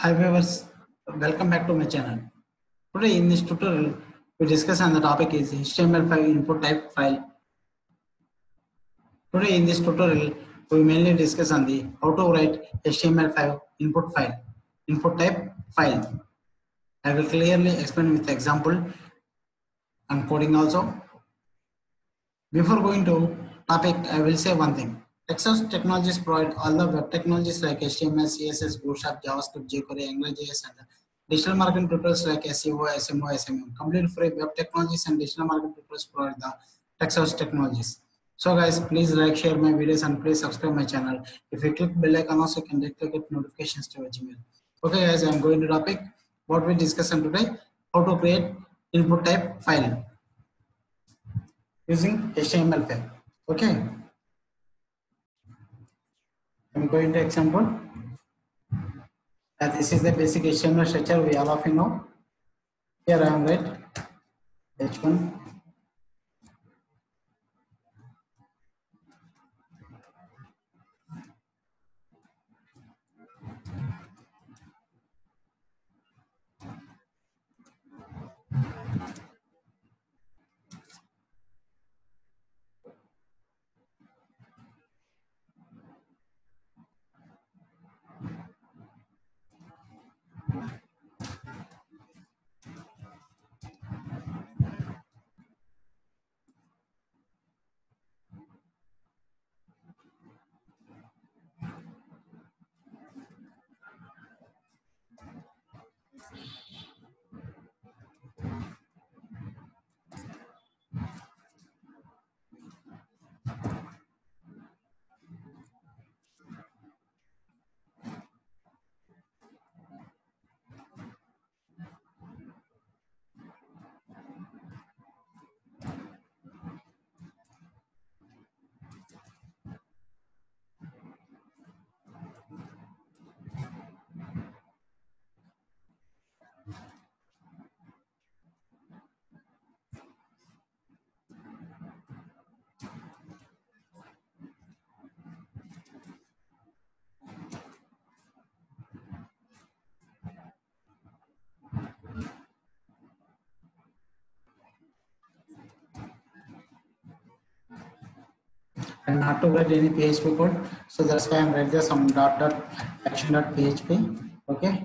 Hi viewers, welcome back to my channel. Today in this tutorial, we discuss on the topic is HTML5 input type file. Today in this tutorial, we mainly discuss on the how to write HTML5 input file, input type file. I will clearly explain with example and coding also. Before going to topic, I will say one thing. Tech Source technologies provide all the web technologies like HTML, CSS, Bootstrap, JavaScript, jQuery, AngularJS, and digital marketing tutorials like SEO, SMO, SMM. Complete free web technologies and digital marketing tutorials provide the Tech Source technologies. So guys, please like, share my videos and please subscribe my channel. If you click bell icon also you can directly get notifications to your Gmail. Okay guys, I am going to topic. What we discuss on today, how to create input type file using HTML5. Okay. I'm going to example. Uh, this is the basic HTML structure we all of you know. Here I am right H1 and not to write any PHP code. So that's why I'm there some dot dot action dot PHP. Okay.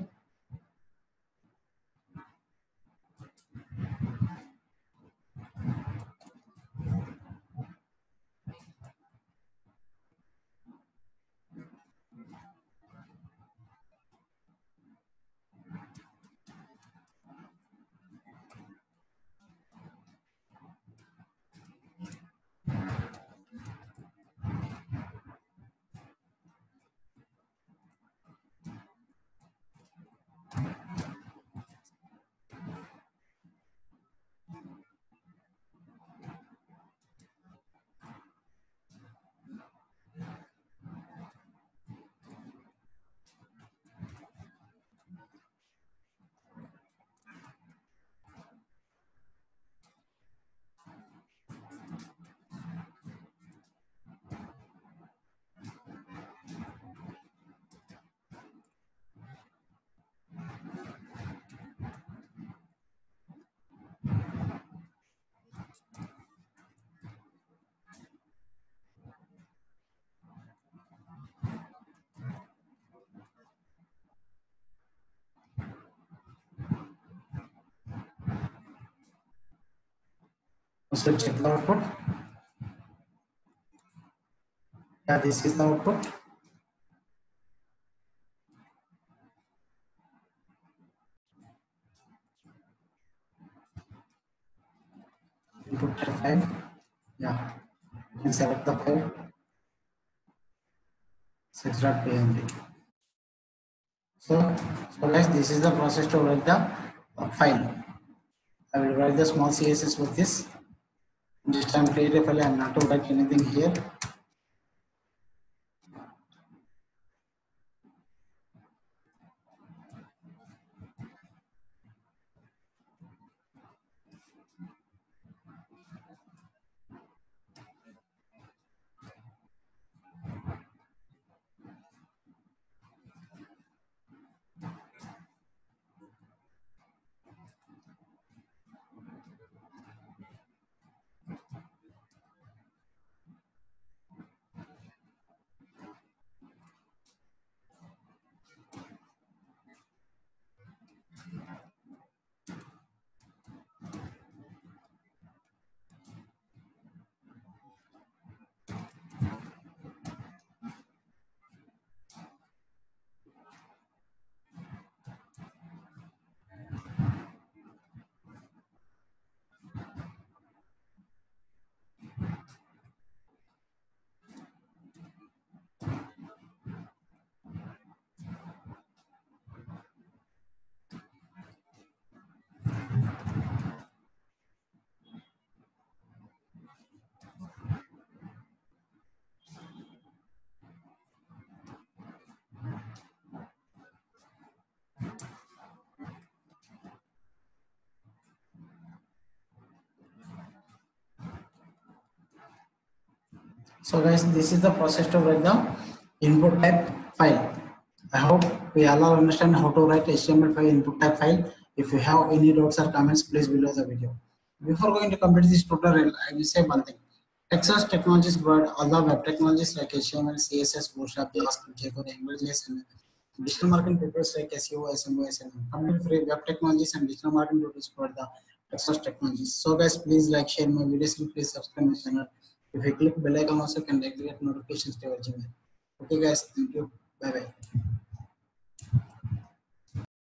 So check the output. Yeah, this is the output. Input file. Yeah, you can select the file. 6.png. So, so guys, this is the process to write the file. I will write the small CSS with this. This time create a file. I am not to write anything here. So guys, this is the process to write the input type file. I hope we all understand how to write HTML5 input type file. If you have any doubts or comments, please below the video. Before going to complete this tutorial, I will say one thing. Tech Source Technologies provide all the web technologies like HTML, CSS, Bootstrap, JavaScript, jQuery, AngularJS, and digital marketing papers like SEO, SMO, SMM. Complete free web technologies and digital marketing tools provide the Tech Source Technologies. So guys, please like, share my videos, and please subscribe my channel. If you click bell icon also, can get notifications to your Gmail. Okay guys, thank you. Bye bye.